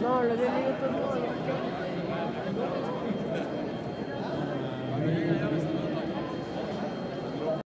No, los 10 minutos no.